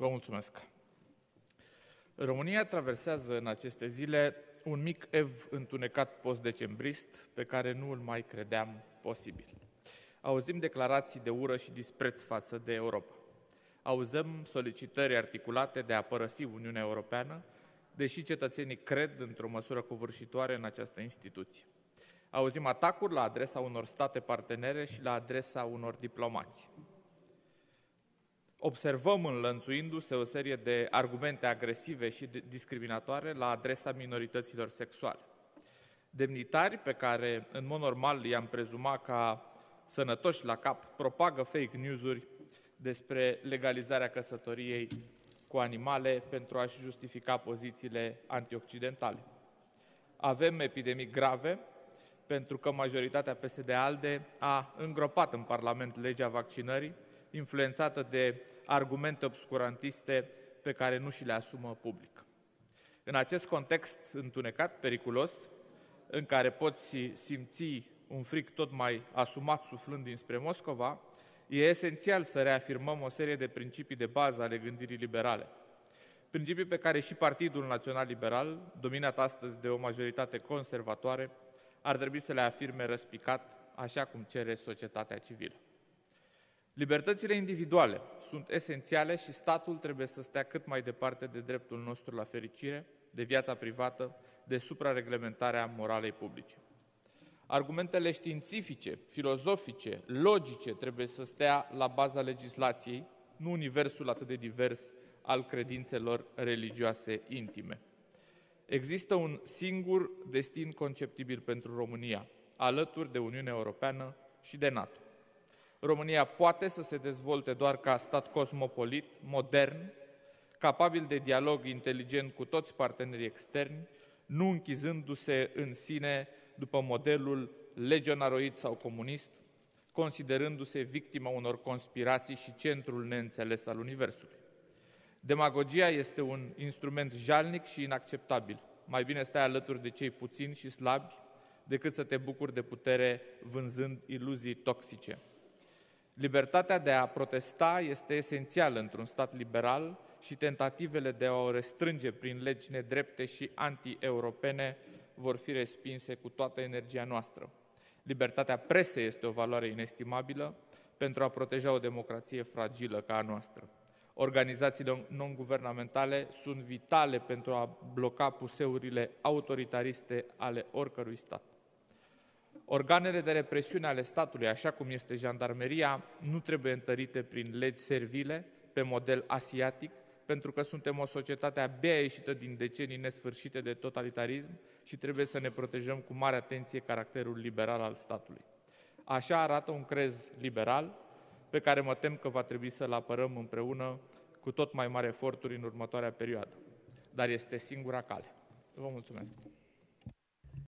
Vă mulțumesc. România traversează în aceste zile un mic ev întunecat post-decembrist pe care nu îl mai credeam posibil. Auzim declarații de ură și dispreț față de Europa. Auzăm solicitări articulate de a părăsi Uniunea Europeană, deși cetățenii cred într-o măsură covârșitoare în această instituție. Auzim atacuri la adresa unor state partenere și la adresa unor diplomați observăm înlănțuindu-se o serie de argumente agresive și discriminatoare la adresa minorităților sexuale. Demnitari pe care, în mod normal, i-am prezumat ca sănătoși la cap, propagă fake news-uri despre legalizarea căsătoriei cu animale pentru a-și justifica pozițiile antioccidentale. Avem epidemii grave pentru că majoritatea PSD-ALDE a îngropat în Parlament legea vaccinării, influențată de argumente obscurantiste pe care nu și le asumă public. În acest context întunecat, periculos, în care poți simți un fric tot mai asumat suflând dinspre Moscova, e esențial să reafirmăm o serie de principii de bază ale gândirii liberale. Principii pe care și Partidul Național Liberal, dominat astăzi de o majoritate conservatoare, ar trebui să le afirme răspicat, așa cum cere societatea civilă. Libertățile individuale sunt esențiale și statul trebuie să stea cât mai departe de dreptul nostru la fericire, de viața privată, de suprareglementarea moralei publice. Argumentele științifice, filozofice, logice trebuie să stea la baza legislației, nu universul atât de divers al credințelor religioase intime. Există un singur destin conceptibil pentru România, alături de Uniunea Europeană și de NATO. România poate să se dezvolte doar ca stat cosmopolit, modern, capabil de dialog inteligent cu toți partenerii externi, nu închizându-se în sine după modelul legionaroid sau comunist, considerându-se victima unor conspirații și centrul neînțeles al Universului. Demagogia este un instrument jalnic și inacceptabil. Mai bine stai alături de cei puțini și slabi decât să te bucuri de putere vânzând iluzii toxice. Libertatea de a protesta este esențială într-un stat liberal și tentativele de a o restrânge prin legi nedrepte și anti-europene vor fi respinse cu toată energia noastră. Libertatea presei este o valoare inestimabilă pentru a proteja o democrație fragilă ca a noastră. Organizațiile non-guvernamentale sunt vitale pentru a bloca puseurile autoritariste ale oricărui stat. Organele de represiune ale statului, așa cum este jandarmeria, nu trebuie întărite prin legi servile, pe model asiatic, pentru că suntem o societate abia ieșită din decenii nesfârșite de totalitarism și trebuie să ne protejăm cu mare atenție caracterul liberal al statului. Așa arată un crez liberal, pe care mă tem că va trebui să-l apărăm împreună cu tot mai mari eforturi în următoarea perioadă. Dar este singura cale. Vă mulțumesc!